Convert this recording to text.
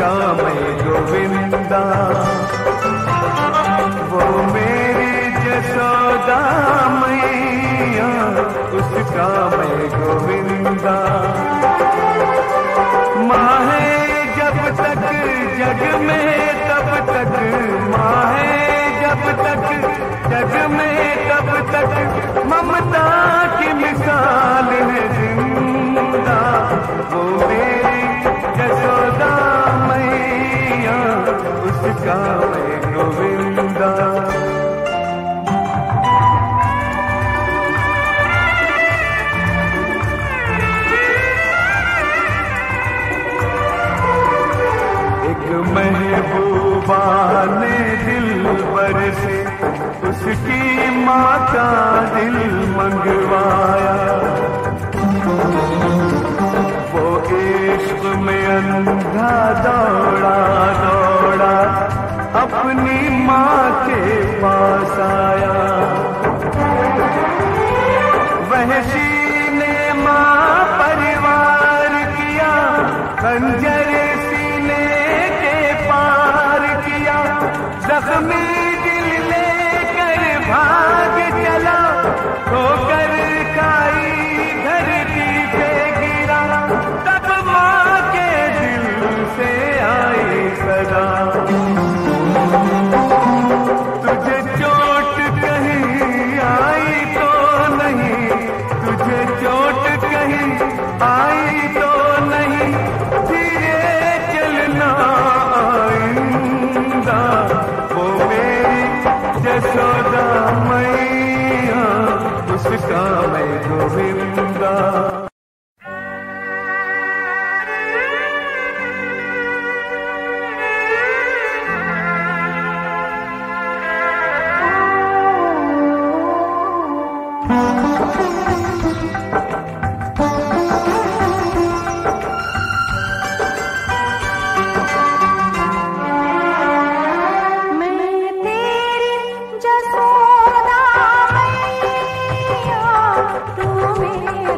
का मैं गोविंदा। वो मेरी जसोदा मैया उसका मैं गोविंदा। माँ है जब तक जग में, तब तक माँ है जब तक जग में, तब तक ममता की मिसाल है ज़िंदा। वो पर से उसकी माँ का दिल मंगवाया। वो इश्क में अंधा दौड़ा दौड़ा, अपनी माँ के पास आया। वह quê